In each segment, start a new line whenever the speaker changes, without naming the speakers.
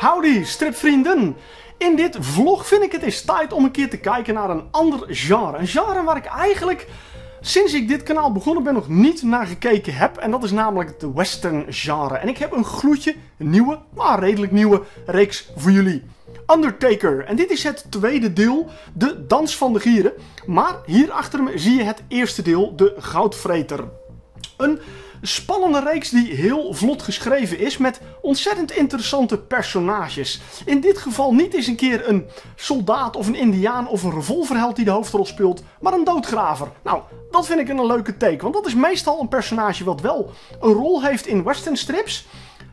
Howdy stripvrienden! In dit vlog vind ik het eens tijd om een keer te kijken naar een ander genre. Een genre waar ik eigenlijk sinds ik dit kanaal begonnen ben nog niet naar gekeken heb. En dat is namelijk het western genre. En ik heb een gloedje nieuwe, maar redelijk nieuwe reeks voor jullie. Undertaker. En dit is het tweede deel, de Dans van de Gieren. Maar hier achter me zie je het eerste deel, de Goudvreter. Een spannende reeks die heel vlot geschreven is met ontzettend interessante personages. In dit geval niet eens een keer een soldaat of een indiaan of een revolverheld die de hoofdrol speelt, maar een doodgraver. Nou, dat vind ik een leuke take, want dat is meestal een personage wat wel een rol heeft in western strips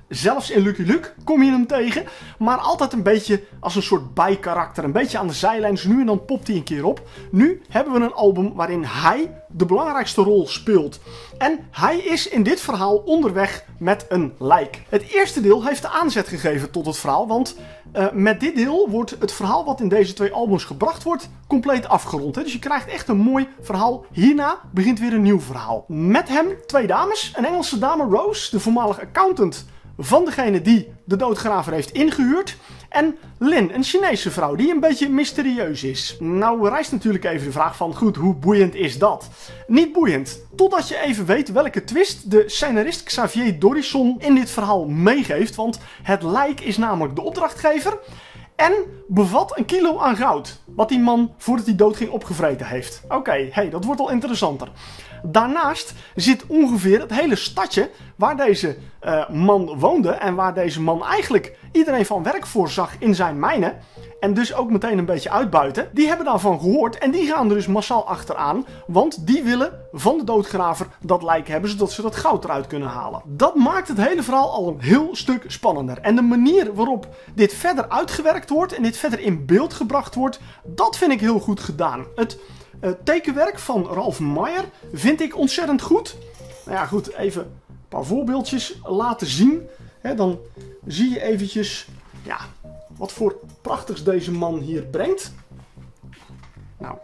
Zelfs in Lucky Luke kom je hem tegen. Maar altijd een beetje als een soort bijkarakter. Een beetje aan de zijlijn. Dus nu en dan popt hij een keer op. Nu hebben we een album waarin hij de belangrijkste rol speelt. En hij is in dit verhaal onderweg met een lijk. Het eerste deel heeft de aanzet gegeven tot het verhaal. Want uh, met dit deel wordt het verhaal wat in deze twee albums gebracht wordt compleet afgerond. Hè? Dus je krijgt echt een mooi verhaal. Hierna begint weer een nieuw verhaal. Met hem twee dames. Een Engelse dame Rose, de voormalige accountant van degene die de doodgraver heeft ingehuurd. En Lin, een Chinese vrouw die een beetje mysterieus is. Nou rijst natuurlijk even de vraag van, goed, hoe boeiend is dat? Niet boeiend, totdat je even weet welke twist de scenarist Xavier Dorisson in dit verhaal meegeeft. Want het lijk is namelijk de opdrachtgever en bevat een kilo aan goud. Wat die man voordat hij dood ging opgevreten heeft. Oké, hey, dat wordt al interessanter. Daarnaast zit ongeveer het hele stadje waar deze uh, man woonde en waar deze man eigenlijk iedereen van werk voorzag in zijn mijnen. En dus ook meteen een beetje uitbuiten. Die hebben daarvan gehoord en die gaan er dus massaal achteraan. Want die willen van de doodgraver dat lijk hebben zodat ze dat goud eruit kunnen halen. Dat maakt het hele verhaal al een heel stuk spannender. En de manier waarop dit verder uitgewerkt wordt en dit verder in beeld gebracht wordt, dat vind ik heel goed gedaan. Het tekenwerk van Ralph Meyer vind ik ontzettend goed. Nou ja, goed, even paar voorbeeldjes laten zien. dan zie je eventjes ja, wat voor prachtigs deze man hier brengt. Nou,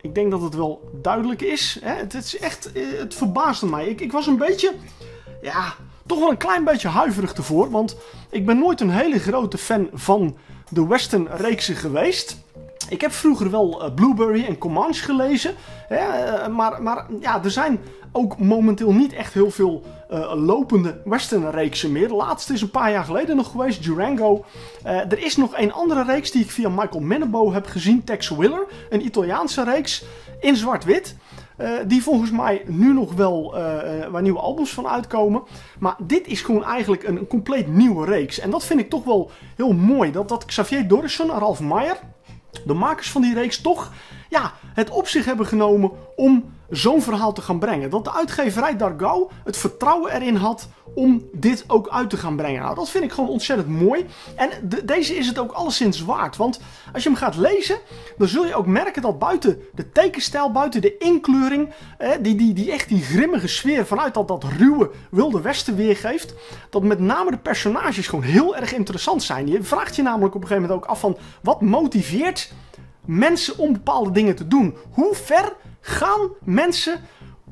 ik denk dat het wel duidelijk is. Het, is echt, eh, het verbaasde mij. Ik, ik was een beetje, ja, toch wel een klein beetje huiverig ervoor. Want ik ben nooit een hele grote fan van de western reeksen geweest. Ik heb vroeger wel uh, Blueberry en Comanche gelezen. Hè, uh, maar, maar ja, er zijn ook momenteel niet echt heel veel uh, lopende western-reeksen meer. De laatste is een paar jaar geleden nog geweest, Durango. er is nog een andere reeks die ik via Michael Menebo heb gezien, Tex Willer. Een Italiaanse reeks in zwart-wit. Die volgens mij nu nog wel waar nieuwe albums van uitkomen. Maar dit is gewoon eigenlijk een, compleet nieuwe reeks. En dat vind ik toch wel heel mooi. Dat, dat Xavier Dorison en Ralph Meyer, de makers van die reeks toch ja, het op zich hebben genomen om zo'n verhaal te gaan brengen. Dat de uitgeverij Dargau het vertrouwen erin had om dit ook uit te gaan brengen. Nou, dat vind ik gewoon ontzettend mooi. En deze is het ook alleszins waard. Want als je hem gaat lezen, dan zul je ook merken dat buiten de tekenstijl, buiten de inkleuring, die, die, die echt die grimmige sfeer vanuit dat, dat ruwe wilde westen weergeeft, dat met name de personages gewoon heel erg interessant zijn. Je vraagt je namelijk op een gegeven moment ook af van, wat motiveert mensen om bepaalde dingen te doen? Hoe ver gaan mensen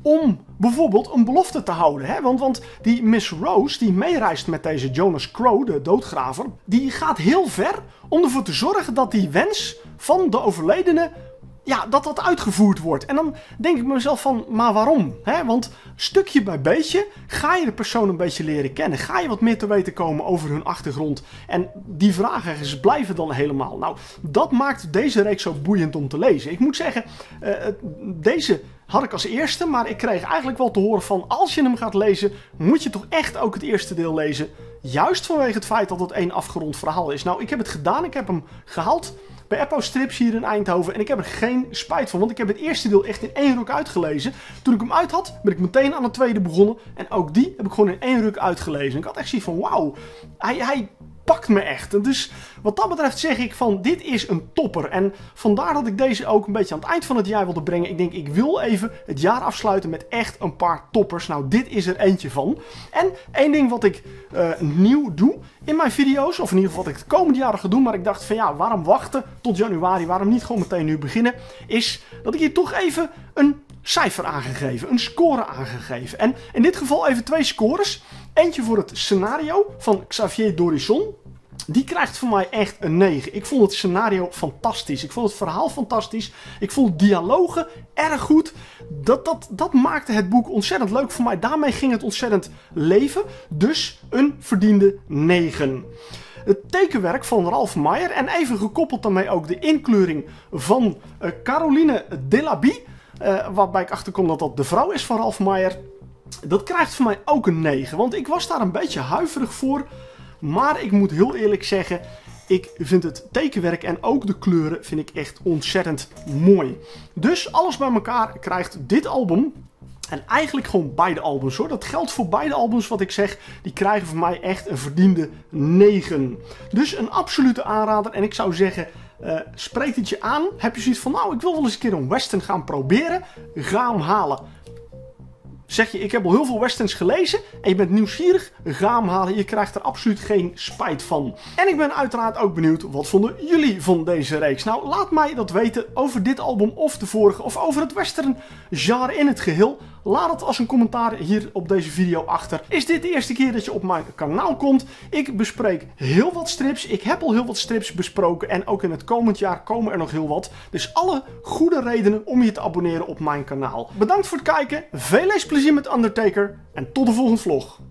om bijvoorbeeld een belofte te houden. Hè? Want, want die Miss Rose, die meereist met deze Jonas Crow, de doodgraver, die gaat heel ver om ervoor te zorgen dat die wens van de overledene ja, dat dat uitgevoerd wordt. En dan denk ik mezelf van, maar waarom? He, want stukje bij beetje ga je de persoon een beetje leren kennen. Ga je wat meer te weten komen over hun achtergrond. En die vragen blijven dan helemaal. Nou, dat maakt deze reeks zo boeiend om te lezen. Ik moet zeggen, uh, deze had ik als eerste, maar ik kreeg eigenlijk wel te horen van, als je hem gaat lezen, moet je toch echt ook het eerste deel lezen. Juist vanwege het feit dat het één afgerond verhaal is. Nou, ik heb het gedaan, ik heb hem gehaald bij Eppo Strips hier in Eindhoven. En ik heb er geen spijt van, want ik heb het eerste deel echt in één ruk uitgelezen. Toen ik hem uit had, ben ik meteen aan het tweede begonnen. En ook die heb ik gewoon in één ruk uitgelezen. Ik had echt zoiets van, wauw, hij, hij pakt me echt. Dus wat dat betreft zeg ik van dit is een topper. En vandaar dat ik deze ook een beetje aan het eind van het jaar wilde brengen. Ik denk ik wil even het jaar afsluiten met echt een paar toppers. Nou dit is er eentje van. En één ding wat ik uh, nieuw doe in mijn video's. Of in ieder geval wat ik het komende jaren ga doen. Maar ik dacht van ja waarom wachten tot januari. Waarom niet gewoon meteen nu beginnen. Is dat ik hier toch even een cijfer aangegeven. Een score aangegeven. En in dit geval even twee scores. Eentje voor het scenario van Xavier Dorisson. die krijgt van mij echt een 9. Ik vond het scenario fantastisch. Ik vond het verhaal fantastisch. Ik vond dialogen erg goed. Dat, dat, dat maakte het boek ontzettend leuk voor mij. Daarmee ging het ontzettend leven. Dus een verdiende 9. Het tekenwerk van Ralph Meyer en even gekoppeld daarmee ook de inkleuring van uh, Caroline Delabie. Uh, waarbij ik achterkom dat dat de vrouw is van Ralph Meyer. Dat krijgt voor mij ook een 9. Want ik was daar een beetje huiverig voor. Maar ik moet heel eerlijk zeggen, ik vind het tekenwerk en ook de kleuren vind ik echt ontzettend mooi. Dus alles bij elkaar krijgt dit album en eigenlijk gewoon beide albums hoor. Dat geldt voor beide albums wat ik zeg. Die krijgen voor mij echt een verdiende 9. Dus een absolute aanrader. En ik zou zeggen, uh, spreekt het je aan? Heb je zoiets van, nou ik wil wel eens een keer een western gaan proberen? Ga hem halen. Zeg je, ik heb al heel veel westerns gelezen en je bent nieuwsgierig, ga hem halen. Je krijgt er absoluut geen spijt van. En ik ben uiteraard ook benieuwd, wat vonden jullie van deze reeks? Nou, laat mij dat weten over dit album of de vorige, of over het western genre in het geheel. Laat het als een commentaar hier op deze video achter. Is dit de eerste keer dat je op mijn kanaal komt? Ik bespreek heel wat strips. Ik heb al heel wat strips besproken en ook in het komend jaar komen er nog heel wat. Dus alle goede redenen om je te abonneren op mijn kanaal. Bedankt voor het kijken, veel leesplezier met Undertaker en tot de volgende vlog.